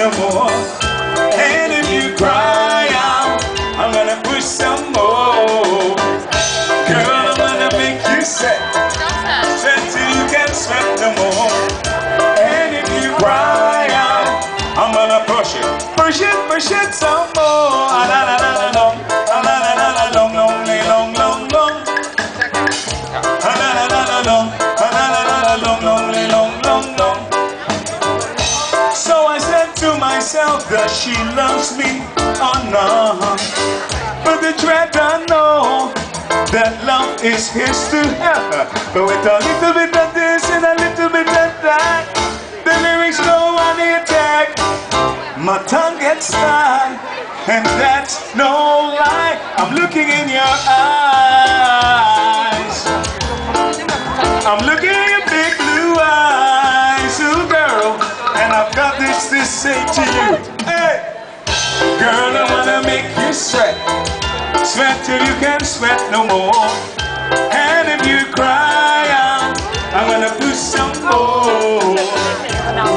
no more. And if you cry out, I'm gonna push some more. Girl, I'm gonna make you sweat. Sweat till you can't sweat no more. And if you cry out, I'm gonna push it, push it, push it some more. She loves me, oh no. But the dread I know that love is his to have. But with a little bit of this and a little bit of that, the lyrics go on the attack. My tongue gets tied, and that's no lie. I'm looking in your eyes. I'm looking in your big blue eyes, ooh girl, and I've got this to say to you. Girl, I wanna make you sweat, sweat till you can't sweat no more. And if you cry out, I'm gonna push some more.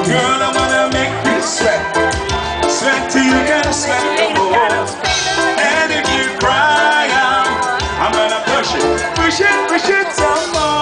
Girl, I wanna make you sweat, sweat till you can't sweat no more. And if you cry out, I'm gonna push it, push it, push it some more.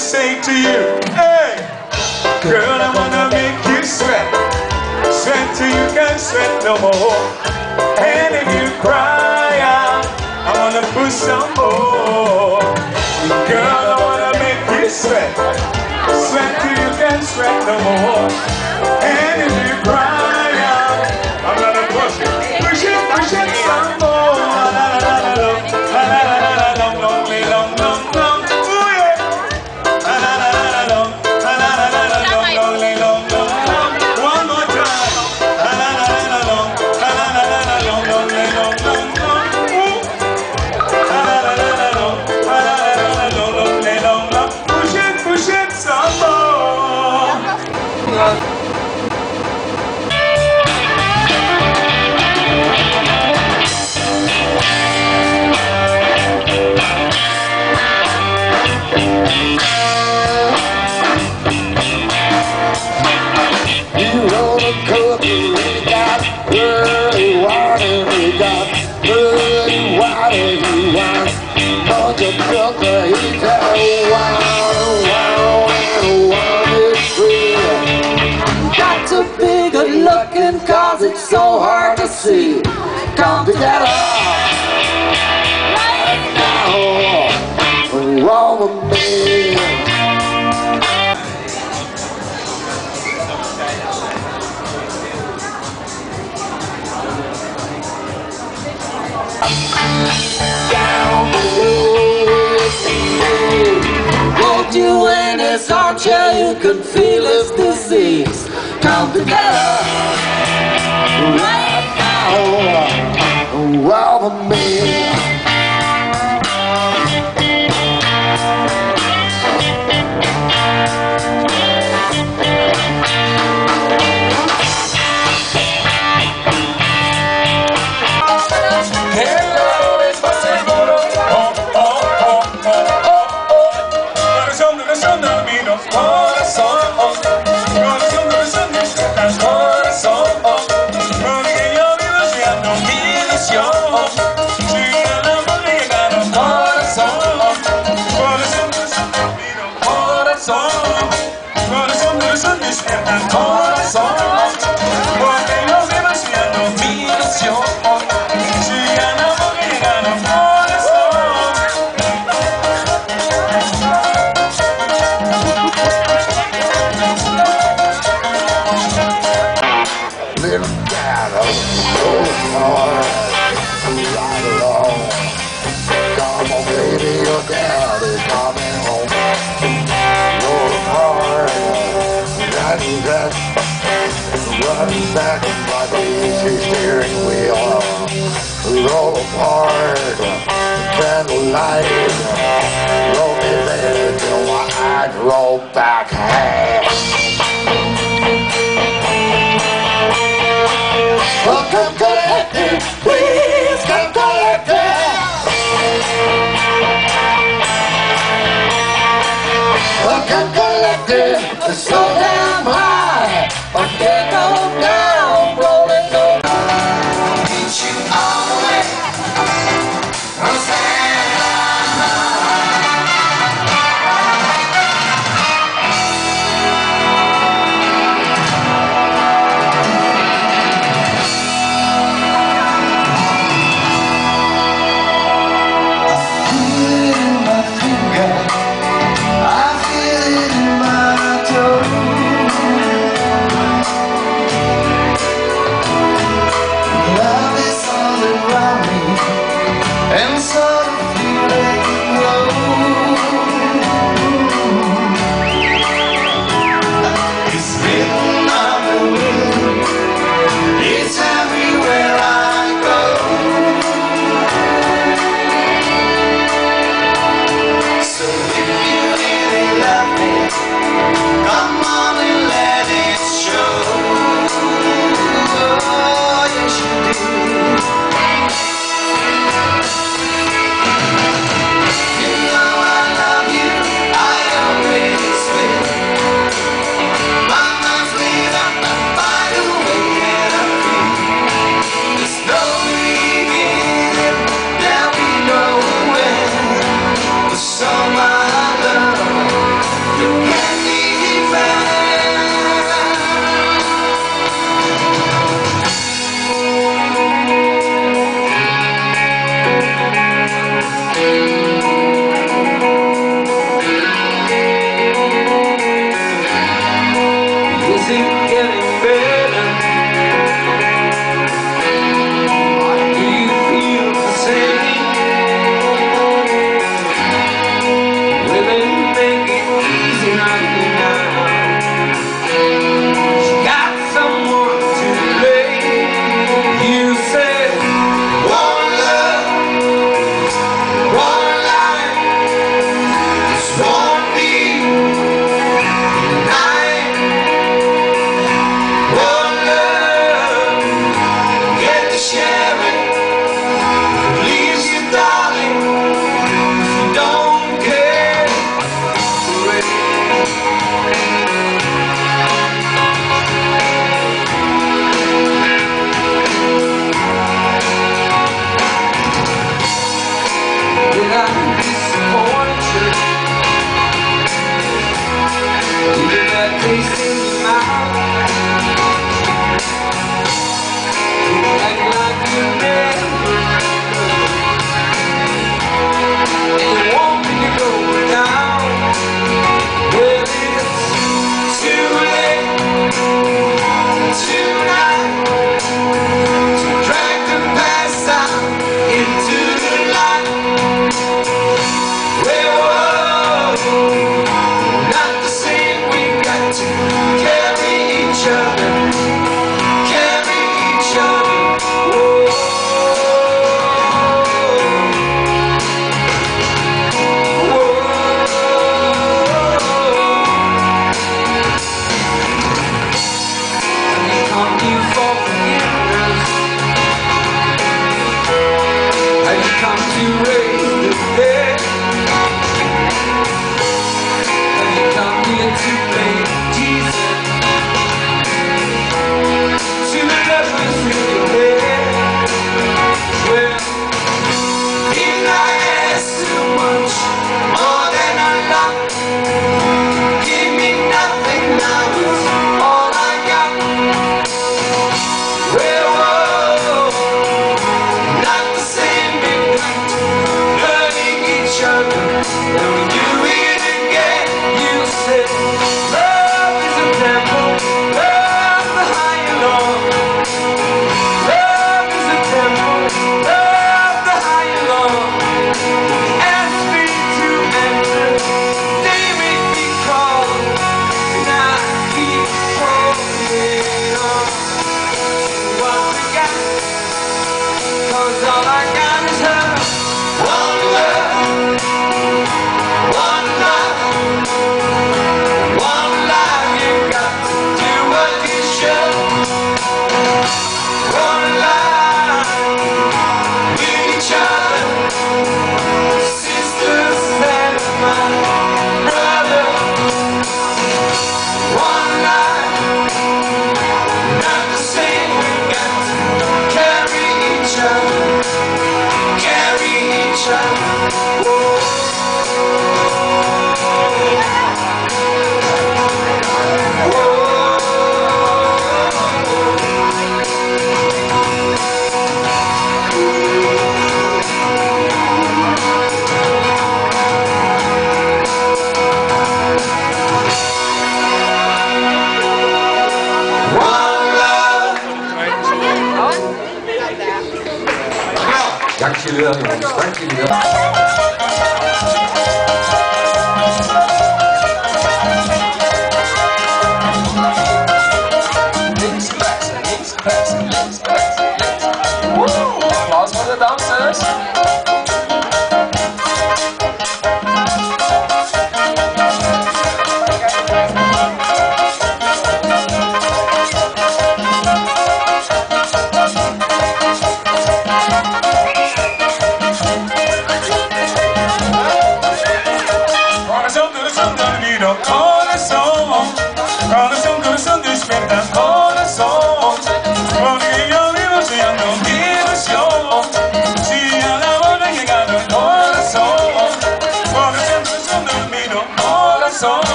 Say to you. Hey, girl, I wanna make you sweat, sweat till you can't sweat no more. And if you cry out, I wanna put some more. Girl, I wanna make you sweat. Sweat till you can't sweat no more. And if you You Come together now, me. down below. You in his you can feel his disease. Come together right now, over me. apart. Candlelight Roll me there till my eyes roll back. Come on. Dankjewel jongens, dankjewel.